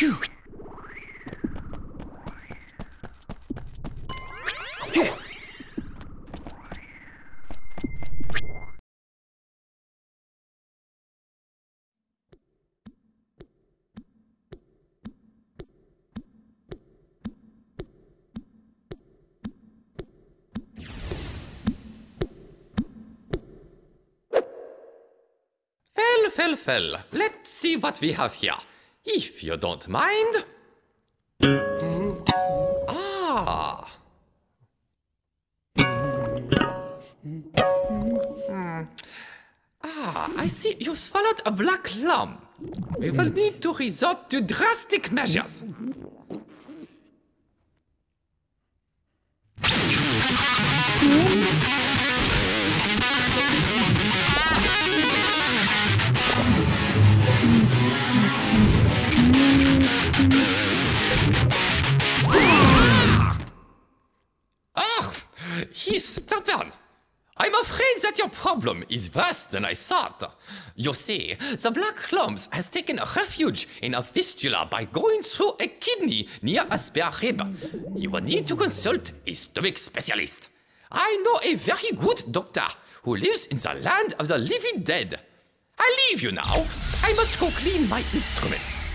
Phew. Here. Well, well, well. Let's see what we have here. If you don't mind. Ah. Hmm. Ah, I see you swallowed a black Lum. We will need to resort to drastic measures. He's stubborn. I'm afraid that your problem is worse than I thought. You see, the black Lums has taken refuge in a fistula by going through a kidney near a spare rib. You will need to consult a stomach specialist. I know a very good doctor who lives in the land of the living dead. I leave you now. I must go clean my instruments.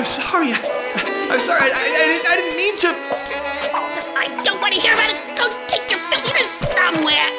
I'm sorry. I, am sorry. I, I, I didn't mean to. I don't want to hear about it. Go take your filthiness somewhere.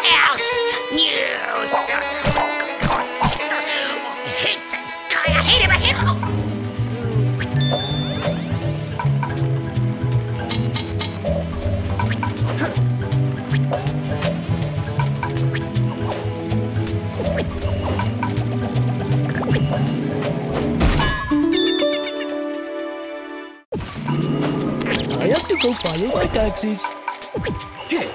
here's my taxis. Here.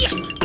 Yeah.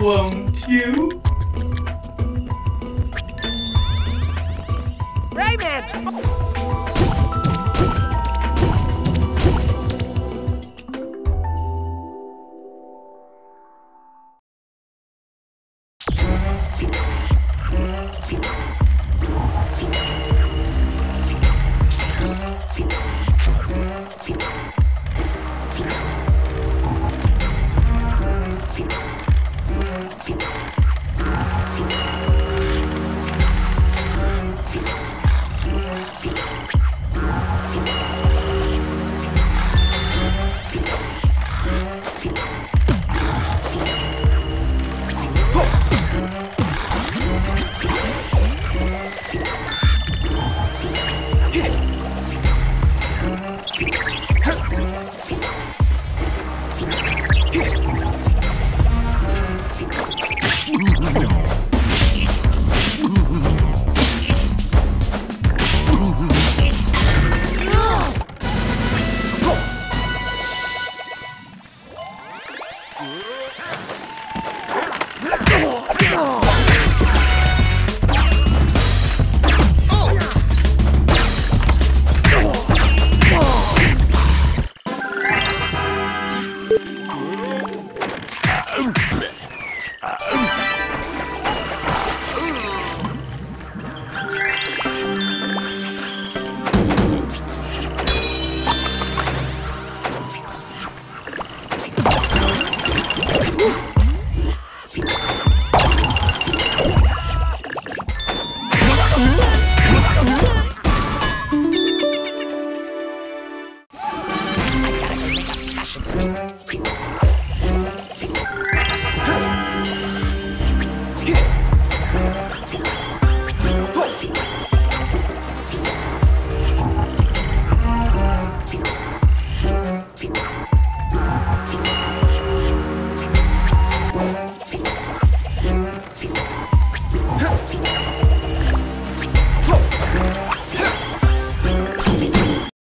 Won't you? Rayman! sweet.